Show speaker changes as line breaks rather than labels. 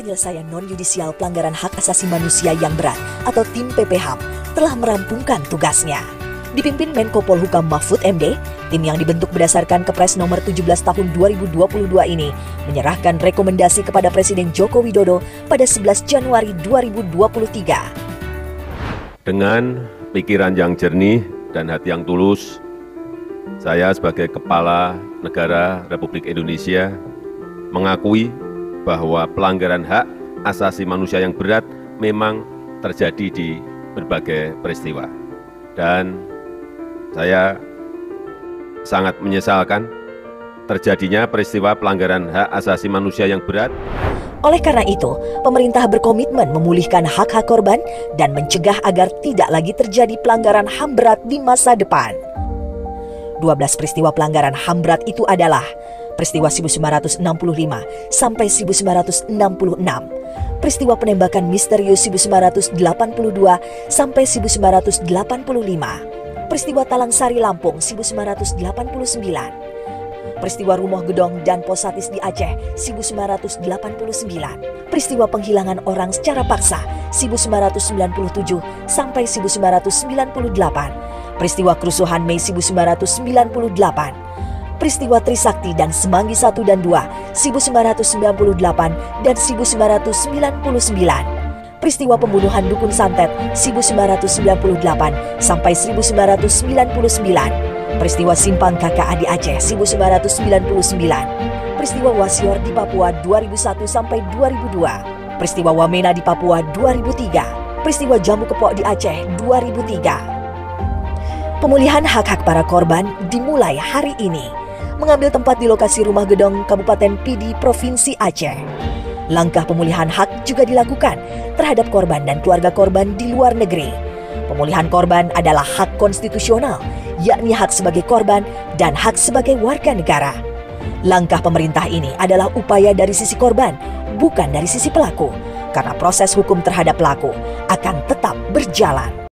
penyelesaian non-yudisial pelanggaran hak asasi manusia yang berat atau tim PPHAM telah merampungkan tugasnya. Dipimpin Menko Polhukam Mahfud MD, tim yang dibentuk berdasarkan Kepres nomor 17 tahun 2022 ini menyerahkan rekomendasi kepada Presiden Joko Widodo pada 11 Januari 2023.
Dengan pikiran yang jernih dan hati yang tulus, saya sebagai Kepala Negara Republik Indonesia mengakui bahwa pelanggaran hak asasi manusia yang berat memang terjadi di berbagai peristiwa. Dan saya sangat menyesalkan terjadinya peristiwa pelanggaran hak asasi manusia yang berat
oleh karena itu, pemerintah berkomitmen memulihkan hak-hak korban dan mencegah agar tidak lagi terjadi pelanggaran HAM berat di masa depan. 12 peristiwa pelanggaran HAM berat itu adalah peristiwa 1965 sampai 1966, peristiwa penembakan misterius 1982 sampai 1985, peristiwa Talang Sari Lampung 1989, peristiwa Rumah Gedong dan Posatis di Aceh 1989, peristiwa penghilangan orang secara paksa 1997 sampai 1998, peristiwa kerusuhan Mei 1998, peristiwa Trisakti dan Semanggi 1 dan 2 1998 dan 1999, peristiwa pembunuhan Dukun Santet 1998 sampai 1999, peristiwa Simpang KKA di Aceh 1999, peristiwa Wasior di Papua 2001 sampai 2002, peristiwa Wamena di Papua 2003, peristiwa Jambu Kepok di Aceh 2003. Pemulihan hak-hak para korban dimulai hari ini, mengambil tempat di lokasi rumah gedong Kabupaten Pidi, Provinsi Aceh. Langkah pemulihan hak juga dilakukan terhadap korban dan keluarga korban di luar negeri. Pemulihan korban adalah hak konstitusional yakni hak sebagai korban dan hak sebagai warga negara. Langkah pemerintah ini adalah upaya dari sisi korban, bukan dari sisi pelaku, karena proses hukum terhadap pelaku akan tetap berjalan.